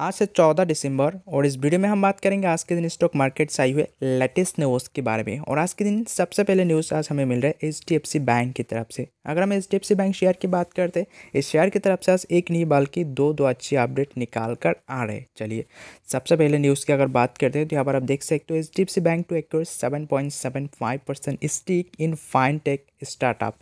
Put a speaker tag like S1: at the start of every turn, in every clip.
S1: आज से चौदह दिसंबर और इस वीडियो में हम बात करेंगे आज के दिन स्टॉक मार्केट से आई हुए लेटेस्ट न्यूज़ के बारे में। और आज के दिन सबसे पहले न्यूज़ आज हमें मिल रहा है एच बैंक की तरफ़ से। अगर हम एच बैंक शेयर की बात करते हैं, इस शेयर की तरफ़ से आज एक नहीं बल्कि दो दो अच्छी अपडेट निकाल कर आ रहे चलिए, सबसे पहले न्यूज़ की अगर बात करते हैं तो यहाँ पर आप देख सकते हो H bank to acquire seven point seven five percent stake in fintech startup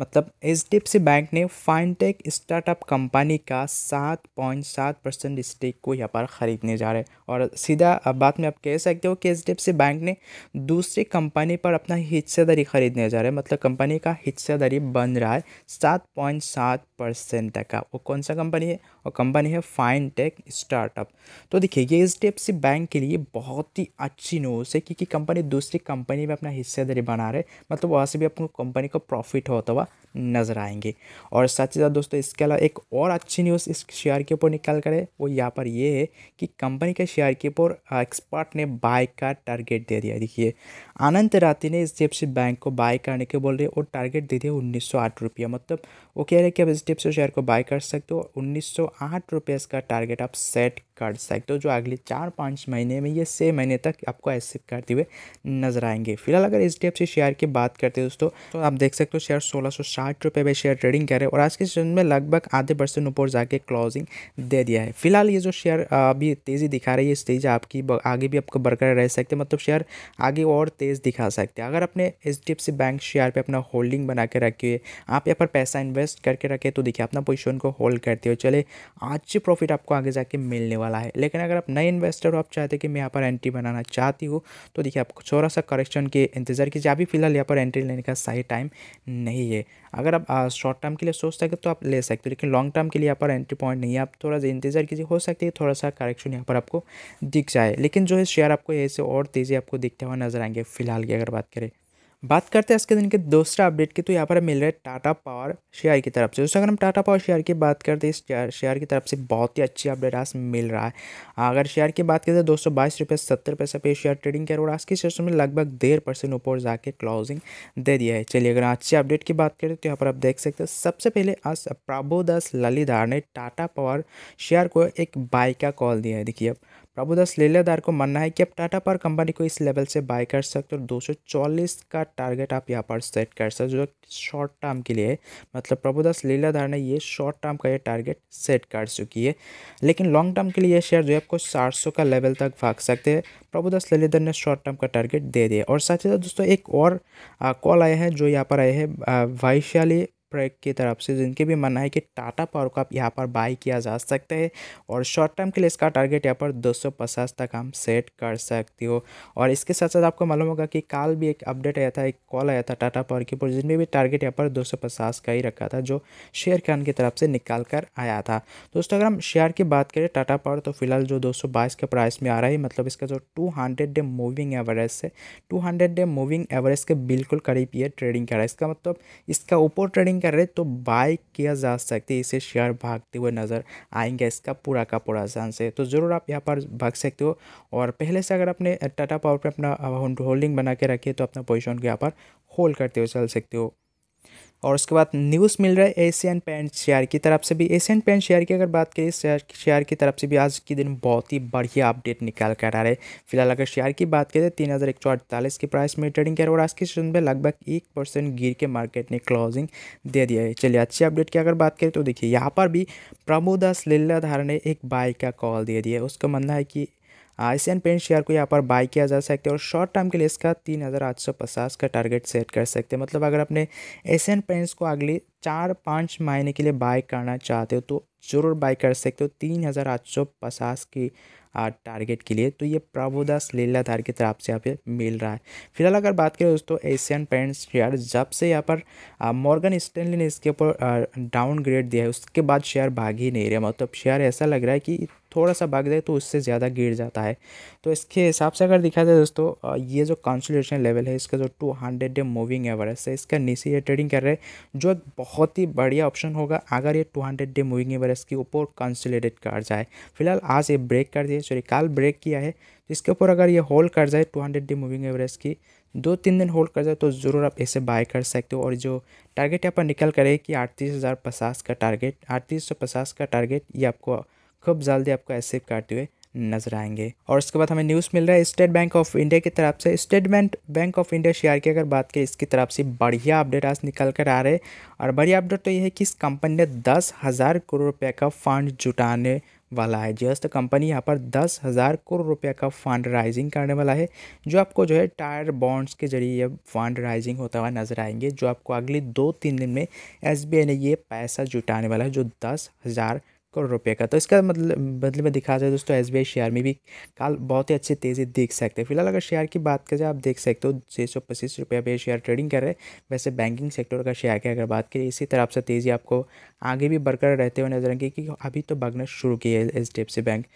S1: मतलब H D F C bank ने फाइन टेक स्टार्टअप कंपनी का सात पॉइंट सात परसेंट स्टेक को यहाँ पर ख़रीदने जा रहे हैं। और सीधा बात में आप कह सकते हो कि H D F C bank ने दूसरी कंपनी पर अपना हिस्सेदारी खरीदने जा रहे हैं। मतलब कंपनी का हिस्सेदारी बन रहा है सात पॉइंट सात परसेंट तक का वो कौन सा कंपनी है? और कंपनी है फाइन टेक स्टार्टअप तो देखिए, ये H D F C bank के लिए बहुत ही अच्छी न्यूज़ है क्योंकि कंपनी दूसरी कंपनी में अपना हिस्सेदारी बना रहे मतलब वहाँ से भी आपको कंपनी को प्रॉफिट होता हुआ नज़र आएँगे। और साथ ही साथ दोस्तों, इसके अलावा एक और अच्छी न्यूज़ इस शेयर के ऊपर निकल कर है, वो यहाँ पर ये है कि कंपनी के शेयर के ऊपर एक्सपर्ट ने बाय का टारगेट दे दिया देखिए, अनंत राति ने H D F C bank को बाय करने के बोल रहे और टारगेट दे दिया उन्नीस सौ आठ रुपया। मतलब वो कह रहे हैं कि आप डी एफ़ शेयर को बाय कर सकते हो, उन्नीस सौ आठ रुपये का टारगेट आप सेट कर सकते हो, जो अगले चार पाँच महीने में ये छः महीने तक आपको ऐसे करते हुए नज़र आएँगे। फ़िलहाल अगर H D F C share की बात करते हैं दोस्तों तो आप देख सकते हो शेयर सोलह सौ साठ रुपये पे शेयर ट्रेडिंग कर रहे और आज के सेशन में लगभग आधे परसेंट ऊपर जाके क्लोजिंग दे दिया है। फ़िलहाल ये जो शेयर अभी तेज़ी दिखा रही है, इस तेज़ी आपकी आगे भी आपको बरकरार रह सकते मतलब शेयर आगे और तेज़ दिखा सकते हैं। अगर अपने H D F C bank share पर अपना होल्डिंग बना के रखिए आप यहाँ पर पैसा इन्वेस्ट करके रखे तो देखिए अपना पोजिशन को होल्ड करते हो चले अच्छी प्रॉफिट आपको आगे जाके मिलने है। लेकिन अगर आप नए इन्वेस्टर हो, आप चाहते कि मैं यहाँ पर एंट्री बनाना चाहती हूँ तो देखिए आप थोड़ा सा करेक्शन के इंतज़ार कीजिए। अभी फ़िलहाल यहाँ पर एंट्री लेने का सही टाइम नहीं है। अगर आप शॉर्ट टर्म के लिए सोच सके तो आप ले सकते हो, लेकिन लॉन्ग टर्म के लिए यहाँ पर एंट्री पॉइंट नहीं है। आप थोड़ा सा इंतज़ार कीजिए, हो सकती है थोड़ा सा करेक्शन यहाँ पर आपको दिख जाए। लेकिन जो है शेयर आपको ऐसे और तेज़ी आपको दिखते हुए नज़र आएँगे फ़िलहाल की अगर बात करें। बात करते हैं आज के दिन के दूसरा अपडेट की तो यहाँ पर मिल रहा है टाटा पावर शेयर की तरफ़ से। दोस्तों, अगर हम टाटा पावर शेयर की बात करते हैं, इस शेयर शेयर की तरफ़ से बहुत ही अच्छी अपडेट आज मिल रहा है। अगर शेयर की बात करते हैं दो सौ बाईस रुपये, सत्तर पैसे पे शेयर ट्रेडिंग कर आज के सेशन में लगभग डेढ़ परसेंट ऊपर जाके क्लोजिंग दे दिया है। चलिए, अगर अच्छी अपडेट की बात करें तो यहाँ पर आप देख सकते हैं, सबसे पहले आज प्रभुदास ललीदार ने टाटा पावर शेयर को एक बाई का कॉल दिया है। देखिए, अब प्रभुदास लीलादार को मानना है कि आप टाटा पावर कंपनी को इस लेवल से बाय कर सकते हो। और 240 का टारगेट आप यहाँ पर सेट कर सकते हो, जो शॉर्ट टर्म के लिए मतलब प्रभुदास लीलाधार ने ये शॉर्ट टर्म का ये टारगेट सेट कर चुकी है। लेकिन लॉन्ग टर्म के लिए शेयर जो है, आपको चार सौ का लेवल तक भाग सकते हैं। प्रभुदास ललीधर ने शॉर्ट टर्म का टारगेट दे दिया और साथ ही साथ दोस्तों, एक और कॉल आया है, जो यहाँ पर आए हैं वैशाली प्रयोग की तरफ़ से जिनके भी मानना है कि टाटा पावर को आप यहाँ पर बाई किया जा सकता है और शॉर्ट टर्म के लिए इसका टारगेट यहाँ पर 250 तक हम सेट कर सकते हो। और इसके साथ साथ आपको मालूम होगा कि कल भी एक अपडेट आया था, एक कॉल आया था टाटा पावर के ऊपर जिनमें भी टारगेट यहाँ पर दो सौ पचास का ही रखा था, जो शेयर खान की तरफ़ से निकाल कर आया था। दोस्तों, अगर हम शेयर की बात करें टाटा पावर तो फ़िलहाल जो दो सौ बाईस के प्राइस में आ रहा है मतलब इसका जो टू डे मूविंग एवरेज है टू डे मूविंग एवरेज के बिल्कुल करीब ये ट्रेडिंग कर रहा है इसका मतलब इसका ऊपर ट्रेडिंग कर रहे तो बाय किया जा सकती है। इसे शेयर भागते हुए नज़र आएँगे इसका पूरा का पूरा चांस है तो ज़रूर आप यहाँ पर भाग सकते हो। और पहले से अगर आपने टाटा पावर पर अपना होल्डिंग बना के रखिए तो अपना पोजिशन को यहाँ पर होल्ड करते हुए चल सकते हो। और उसके बाद न्यूज़ मिल रहा है एशियन पेंट शेयर की तरफ़ से भी। एशियन पेंट शेयर की अगर बात करें शेयर शेयर की तरफ़ से भी आज के दिन बहुत ही बढ़िया अपडेट निकाल कर आ रहे फ़िलहाल अगर शेयर की बात करें, तीन हज़ार एक सौ अड़तालीस की प्राइस में ट्रेडिंग कर और आज के सेशन में लगभग एक परसेंट गिर के मार्केट ने क्लोजिंग दे दिया है। चलिए, अच्छी अपडेट की अगर बात करें तो देखिए, यहाँ पर भी प्रमोदास लीलाधार ने एक बाई का कॉल दे दिया उसका मानना है कि एशियन पेंट शेयर को यहाँ पर बाई किया जा सकता है और शॉर्ट टर्म के लिए इसका तीन हज़ार आठ सौ पचास का टारगेट सेट कर सकते हैं। मतलब अगर अपने एशियन पेंट्स को अगले चार पाँच महीने के लिए बाई करना चाहते हो तो ज़रूर बाई कर सकते हो तीन हज़ार आठ सौ पचास की टारगेट के लिए। तो ये प्रभुदास लीलाधार की तरफ़ से यहाँ पे मिल रहा है। फ़िलहाल अगर बात करें दोस्तों एशियन पेंट्स शेयर जब से यहाँ पर मॉर्गन स्टैनली ने इसके ऊपर डाउन ग्रेड दिया है, उसके बाद शेयर भाग ही नहीं रहे। मतलब शेयर ऐसा लग रहा है कि थोड़ा सा भाग जाए तो उससे ज़्यादा गिर जाता है। तो इसके हिसाब से अगर देखा जाए दोस्तों ये जो कंसोलिडेशन लेवल है, इसका जो two hundred day moving average है, इसका नीचे ये ट्रेडिंग कर रहे हैं, जो एक बहुत ही बढ़िया ऑप्शन होगा अगर ये two hundred day moving average के ऊपर कंसोलिडेट कर जाए। फ़िलहाल आज ये ब्रेक कर दिए सॉरी कल ब्रेक किया है तो इसके ऊपर अगर ये होल्ड कर जाए two hundred day moving average की दो तीन दिन होल्ड कर जाए तो ज़रूर आप ऐसे बाय कर सकते हो। और जो टारगेट यहाँ पर निकल करे कि अड़तीस हज़ार पचास का टारगेट अड़तीस सौ पचास का टारगेट ये आपको खूब जल्दी आपको अचीव करते हुए नज़र आएँगे। और उसके बाद हमें न्यूज़ मिल रहा है स्टेट बैंक ऑफ़ इंडिया की तरफ़ से। State Bank of India share की अगर बात करें, इसकी तरफ़ से बढ़िया अपडेट आज निकल कर आ रहे हैं। और बढ़िया अपडेट तो ये है कि इस कंपनी ने दस हज़ार करोड़ रुपये का फंड जुटाने वाला है। जस्ट कंपनी यहाँ पर दस हज़ार करोड़ रुपये का फंड राइजिंग करने वाला है, जो आपको जो है टायर बॉन्ड्स के ज़रिए ये फंड राइजिंग होता हुआ नज़र आएँगे, जो आपको अगले दो तीन दिन में एस ने ये पैसा जुटाने वाला है, जो दस हज़ार करोड़ रुपये का। तो इसका मतलब बदले में दिखा जाए दोस्तों, एसबीआई शेयर में भी कल बहुत ही अच्छी तेज़ी देख सकते हैं। फ़िलहाल अगर शेयर की बात करें, आप देख सकते हो छः सौ पच्चीस रुपये पे शेयर ट्रेडिंग कर रहे हैं। वैसे बैंकिंग सेक्टर का शेयर की अगर बात करें, इसी तरह से तेज़ी आपको आगे भी बरकरार रहते हुए नज़र आएँगे कि अभी तो भागना शुरू किए है H D F C bank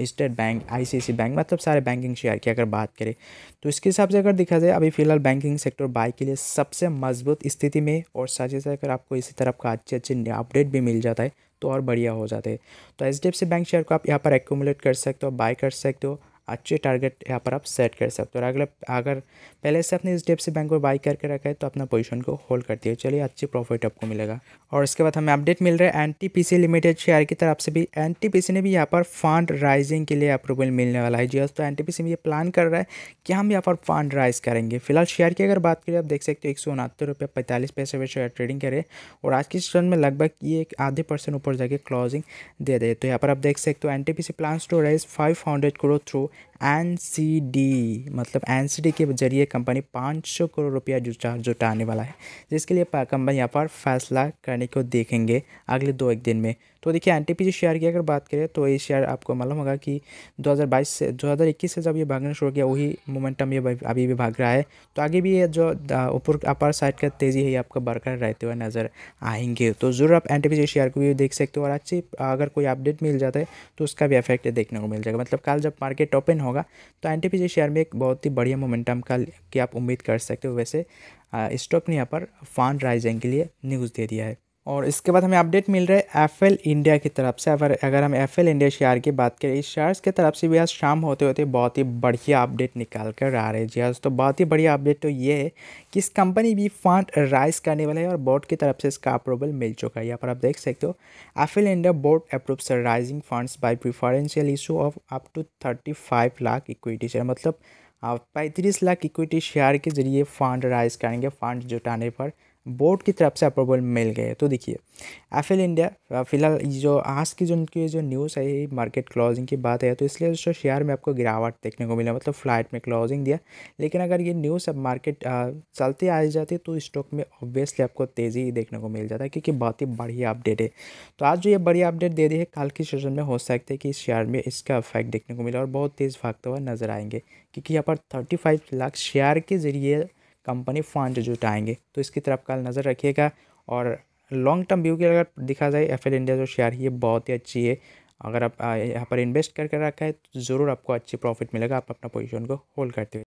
S1: State Bank I C C bank मतलब सारे बैंकिंग शेयर की अगर बात करें। तो इसके हिसाब से अगर देखा जाए, अभी फ़िलहाल बैंकिंग सेक्टर बाई के लिए सबसे मज़बूत स्थिति में और साथ ही साथ अगर आपको इसी तरफ़ का अच्छे अच्छे अपडेट भी मिल जाता है तो और बढ़िया हो जाते। तो H D F C bank share को आप यहाँ पर एक्यूमुलेट कर सकते हो बाय कर सकते हो। अच्छे टारगेट यहाँ पर आप सेट कर सकते हो। और अगर अगर पहले से अपने इस डेप से बैंक को बाई करके रखा है तो अपना पोजीशन को होल्ड करती है चलिए, अच्छी प्रॉफिट आपको मिलेगा। और इसके बाद हमें अपडेट मिल रहा है एन लिमिटेड शेयर की तरफ़ से भी। एन टी पी सी ने भी यहाँ पर फंड राइजिंग के लिए अप्रूवल मिलने वाला है। जी तो एन में ये प्लान कर रहा है कि हम यहाँ पर फंड राइज करेंगे। फ़िलहाल शेयर की अगर बात करें, आप देख सकते हो एक सौ उनहत्तर रुपये पैंतालीस पैसे पर शेयर ट्रेडिंग करे और आज की सेशन में लगभग ये एक आधे परसेंट ऊपर जाके क्लोजिंग दे दे। तो यहाँ पर आप देख सकते हो N T plan to raise five hundred crore through N C D मतलब एन सी डी के ज़रिए कंपनी पाँच सौ करोड़ रुपया जुटा जुटाने वाला है। जिसके लिए कंपनी यहाँ पर फैसला करने को देखेंगे अगले दो एक दिन में। तो देखिए एन टी शेयर की अगर बात करें तो ये शेयर आपको मालूम होगा कि 2022 से 2021 से जब ये भागना शुरू किया वही मोमेंटम ये अभी भी भाग रहा है। तो आगे भी ये जो ऊपर, अपर साइड का तेज़ी है, ये आपको बरकरार रहते हुए नज़र आएँगे। तो ज़रूर आप एन शेयर को भी देख सकते हो, और अच्छी, अगर कोई अपडेट मिल जाता है तो उसका भी इफ़ेक्ट देखने को मिल जाएगा। मतलब कल जब मार्केट ओपन होगा तो एन शेयर में एक बहुत ही बढ़िया मोमेंटम का, की आप उम्मीद कर सकते हो। वैसे स्टॉक ने यहाँ पर फंड राइजिंग के लिए न्यूज़ दे दिया है। और इसके बाद हमें अपडेट मिल रहा है एफएल इंडिया की तरफ़ से। अगर अगर हम एफएल इंडिया शेयर की बात करें, इस शेयर्स की तरफ़ से भी आज शाम होते होते बहुत ही बढ़िया अपडेट निकाल कर आ रहे हैं। जी आज तो बहुत ही बढ़िया अपडेट तो ये है कि इस कंपनी भी फंड राइज करने वाला है और बोर्ड की तरफ़ से इसका अप्रूवल मिल चुका है। यहाँ पर आप देख सकते हो FL India board approve sir raising funds by preferential issue of up to thirty five lakh equity share मतलब पैंतीस लाख इक्विटी शेयर के ज़रिए फंड राइज करेंगे फंड जुटाने पर। बोर्ड की तरफ़ से अप्रूवल मिल गए तो देखिए एफ़ इंडिया फ़िलहाल जो आज की जो उनकी जो न्यूज़ है, ये मार्केट क्लोजिंग की बात है तो इसलिए जो शेयर में आपको गिरावट देखने को मिला मतलब फ़्लाइट में क्लोजिंग दिया। लेकिन अगर ये न्यूज़ अब मार्केट चलते आ जाती तो स्टॉक में ऑब्वियसली आपको तेज़ी देखने को मिल जाता है, क्योंकि बहुत ही बढ़िया अपडेट है। तो आज जो ये बढ़िया अपडेट दे दी है, कल की सेशन में हो सकता है कि शेयर में इसका इफ़ेक्ट देखने को मिला और बहुत तेज़ भागता हुआ नज़र आएँगे, क्योंकि यहाँ पर थर्टी लाख शेयर के ज़रिए कंपनी फंड जुटाएँगे तो इसकी तरफ़ कल नज़र रखिएगा और लॉन्ग टर्म व्यू की अगर देखा जाए एफएल इंडिया जो शेयर है, ये बहुत ही अच्छी है। अगर आप यहाँ पर इन्वेस्ट करके रखा है तो ज़रूर आपको अच्छी प्रॉफिट मिलेगा। आप अपना पोजीशन को होल्ड करते हुए।